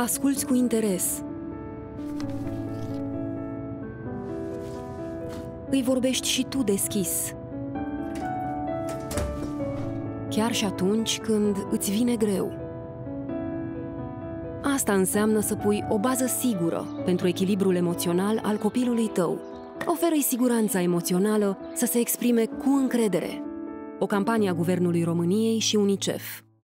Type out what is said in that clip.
Asculți cu interes. Îi vorbești și tu deschis. Chiar și atunci când îți vine greu. Asta înseamnă să pui o bază sigură pentru echilibrul emoțional al copilului tău. Oferă-i siguranța emoțională să se exprime cu încredere. O campanie a Guvernului României și UNICEF.